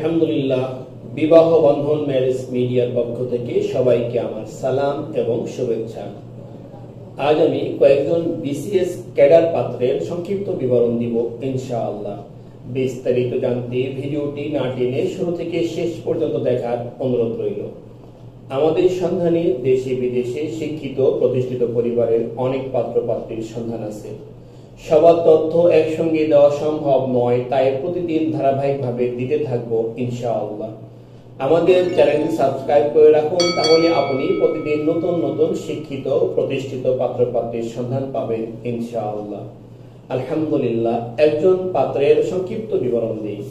আলহামদুলিল্লাহ, বিবাহ বন্ধন ম্যারেজ মিডিয়ার পক্ষ থেকে সবাইকে আমার সালাম এবং শুভেচ্ছা। আজ আমি কয়েকজন বিসিএস ক্যাডার পাত্রের সংক্ষিপ্ত বিবরণ দিব, ইনশাআল্লাহ। বিস্তারিত জানতে ভিডিওটি না টেনে শুরু থেকে শেষ পর্যন্ত দেখার অনুরোধ রইল। আমাদের সন্ধানে দেশে বিদেশে শিক্ষিত, প্রতিষ্ঠিত পরিবারের অনেক পাত্র পাত্রীর সন্ধান আছে। সবার তথ্য একসঙ্গে দেওয়া সম্ভব নয়, তাই প্রতিদিন ধারাবাহিকভাবে দিতে থাকব ইনশাআল্লাহ। আমাদের চ্যানেলটি সাবস্ক্রাইব করে রাখুন, তাহলে আপনি প্রতিদিন নতুন নতুন শিক্ষিত প্রতিষ্ঠিত পাত্র পাত্রীর সন্ধান পাবেন ইনশাআল্লাহ। আলহামদুলিল্লাহ, একজন পাত্রের সংক্ষিপ্ত বিবরণ দিই।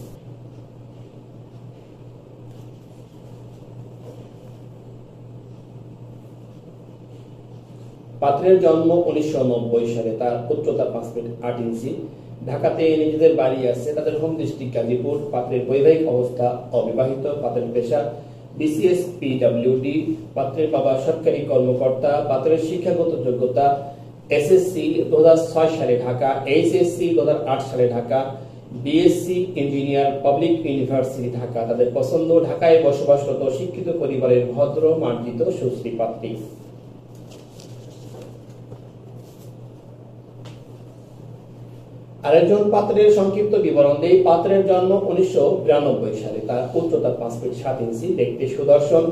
পাত্রের জন্ম উনিশশো নব্বই সালে, তার উচ্চতা পাঁচ ফিট আট ইঞ্চি। ঢাকাতে নিজেদের বাড়ি আছে, তাদের হোম ডিস্ট্রিক্ট গাজীপুর। পাত্রের বৈবাহিক অবস্থা অবিবাহিত, পাত্রের পেশা বিসিএস পিডাব্লিউডি পাত্রের বাবা সরকারি কর্মকর্তা, পাত্রের শিক্ষাগত যোগ্যতা এসএসসি দু হাজার ছয় সালে ঢাকা এইচএসসি দু সালে Dhaka BSc engineer public university Dhaka. তাদের পছন্দ, ঢাকায় বসবাসরত, শিক্ষিত পরিবারের ভদ্র, মার্জিত, সুশ্রী পাত্রী। আরেকজন পাত্রের সংক্ষিপ্ত বিবরণ দেই। পাত্রের জন্ম উনিশশো সালে। তার উচ্চতা পাঁচ ফিট সাত ইঞ্চি। দেখতে সুদর্শন।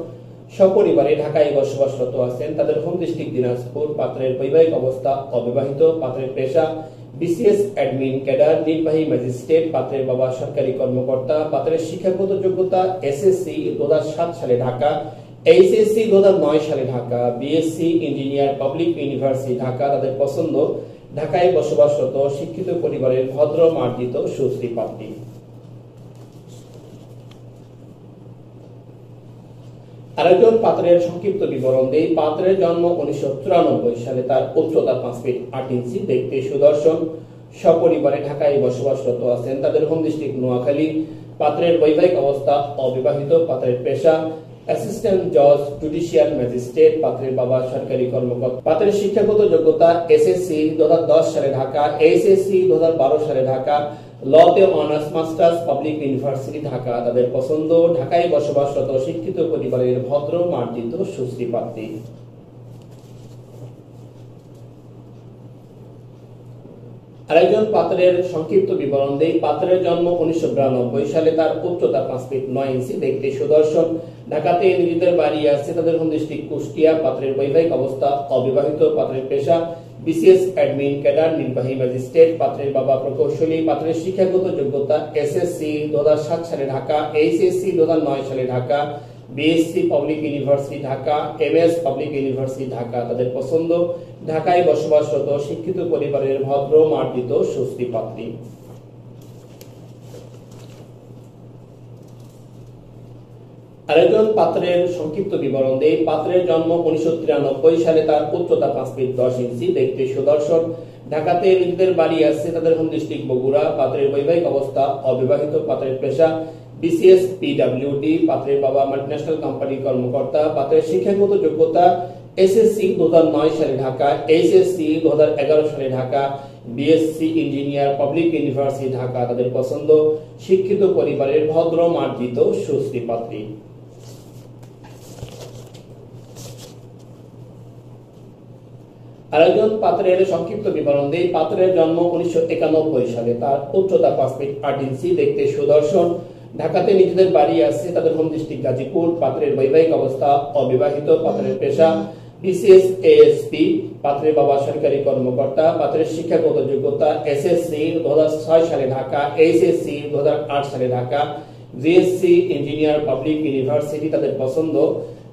সপরিবারে ঢাকায় বসবাসরত আছেন। তাদের হোম ডিস্ট্রিক্ট দিনাজপুর। পাত্রের বৈবাহিক অবস্থা অবিবাহিত। পাত্রের পেশা বিসিএস অ্যাডমিন ক্যাডার, নির্বাহী ম্যাজিস্ট্রেট, পাত্রের বাবা সরকারি কর্মকর্তা, পাত্রের শিক্ষাগত যোগ্যতা এসএসসি দু সাত সালে ঢাকা, এইচএসসি দুহাজার নয় সালে Dhaka, BSc engineer public university Dhaka. তাদের পছন্দ ঢাকায় বসবাসরত শিক্ষিত পরিবারের ভদ্র মার্জিত সুশ্রী পাত্রী আরেকজন পাত্রের সংক্ষিপ্ত বিবরণ দেই। পাত্রের জন্ম উনিশশো তিরানব্বই সালে তার উচ্চতা পাঁচ ফিট আট ইঞ্চি। দেখতে সুদর্শন। সপরিবারে ঢাকায় বসবাসরত আছেন তাদের হোম ডিস্ট্রিক্ট নোয়াখালী। পাত্রের বৈবাহিক অবস্থা অবিবাহিত। পাত্রের পেশা অ্যাসিস্ট্যান্ট জজ জুডিশিয়াল ম্যাজিস্ট্রেট পাত্রের বাবা সরকারি কর্মকর্তা পাত্রের শিক্ষাগত যোগ্যতা এসএসসি দু হাজার দশ সালে ঢাকা এইচএসসি দু হাজার বারো সালে Dhaka লতে honours masters public university Dhaka. তাদের পছন্দ, ঢাকায় বসবাসরত শিক্ষিত পরিবারের ভদ্র, মার্জিত, সুশ্রী পাত্রী। আরেকজন পাত্রের সংক্ষিপ্ত বিবরণ দেই। পাত্রের জন্ম উনিশশো বিরানব্বই সালে তার উচ্চতা পাঁচ ফিট নয় ইঞ্চি দেখতে সুদর্শন। ঢাকাতে নিজেদের বাড়ি আছে তাদের হোম ডিস্ট্রিক্ট কুষ্টিয়া। পাত্রের বৈবাহিক অবস্থা অবিবাহিত। পাত্রের পেশা বিসিএস অ্যাডমিন ক্যাডার, নির্বাহী ম্যাজিস্ট্রেট। পাত্রের বাবা প্রকৌশলী। পাত্রের শিক্ষাগত যোগ্যতা এসএসসি দু হাজার সাত সালে ঢাকা, এইচএসসি দু হাজার নয় সালে Dhaka. BSc public university Dhaka MS public university Dhaka তাদের পছন্দ। ঢাকায় বসবাসরত, শিক্ষিত পরিবারের ভদ্র, মার্জিত সুস্থি পাত্রী। আরেকজন পাত্রের সংক্ষিপ্ত বিবরণ দেই। পাত্রের জন্ম উনিশশো তিরানব্বই সালে তার উচ্চতা পাঁচ ফিট দশ ইঞ্চি, দেখতে সুদর্শন। ঢাকাতে নিজেদের বাড়ি আছে তাদের হোম ডিস্ট্রিক্ট বগুড়া। পাত্রের বৈবাহিক অবস্থা, অবিবাহিত পাত্রের পেশা বিসিএস পিডাব্লিউডি পাত্রের বাবা মাল্টিন্যাশনাল কোম্পানির কর্মকর্তা পাত্রের শিক্ষাগত যোগ্যতা এসএসসি দু সালে ঢাকা এইচএসসি দু সালে Dhaka BSc engineer public university Dhaka, তাদের পছন্দ, শিক্ষিত পরিবারের ভদ্র, মার্জিত, সুশ্রী পাত্রী। আরেকজন পাত্রের সংক্ষিপ্ত বিবরণ দেই। পাত্রের জন্ম উনিশশো একানব্বই সালে। তার উচ্চতা পাঁচ ফিট আট ইঞ্চি, দেখতে সুদর্শন। ঢাকাতে নিজেদের বাড়ি আছে, তাদের হোম ডিস্ট্রিক্ট গাজীপুর, পাত্রের বৈবাহিক অবস্থা, অবিবাহিত, পাত্রের পেশা বিসিএস এএসপি পাত্রের বাবা সরকারি কর্মকর্তা, পাত্রের শিক্ষাগত যোগ্যতা এসএসসি দু সালে ঢাকা এইচএসসি দু সালে Dhaka GSC engineer public university তাদের পছন্দ।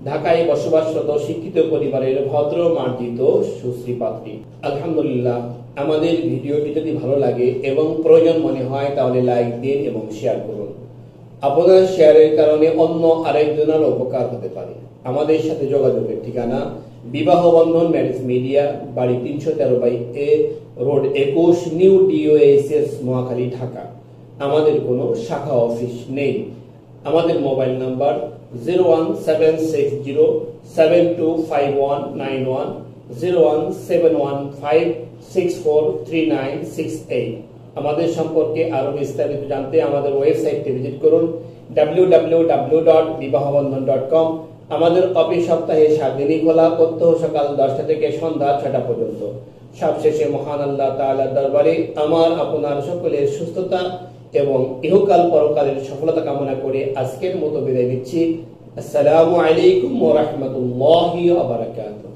ঢাকায় বসবাসরত শিক্ষিত পরিবারের ভদ্র মার্জিত সুশ্রী পাত্রী। আলহামদুলিল্লাহ, আমাদের ভিডিওটি যদি ভালো লাগে এবং প্রয়োজন মনে হয় তাহলে লাইক দিন এবং শেয়ার করুন। আপনার শেয়ারের কারণে অন্য আরেকজনের উপকার হতে পারে। আমাদের সাথে যোগাযোগের ঠিকানা বিবাহ বন্ধন ম্যারেজ মিডিয়া, বাড়ি তিনশো তেরো বাই এ, রোড একুশ, নিউ ডিওএসএস নোয়াখালী ঢাকা। আমাদের কোনো শাখা অফিস নেই। আমাদের mobile number zero one seven six zero seven two five one nine one, zero one seven one five six four three nine six eight. আমাদের সম্পর্কে আরও বিস্তারিত জানতে আমাদের ওয়েবসাইটটি ভিজিট করুন www.বিবাহবন্ধন.com আমাদের অফিস সপ্তাহে সাত দিনই খোলা, প্রত্যহ সকাল দশটা থেকে সন্ধ্যা ছটা পর্যন্ত। সবশেষে মহান আল্লাহ তাআলার দরবারে আমার, আপনার সকলের সুস্থতা এবং ইহকাল পরকালের সফলতা কামনা করে আজকের মতো বিদায় নিচ্ছি। আসসালামু আলাইকুম ওয়া রাহমাতুল্লাহি ওয়া বারাকাতুহু।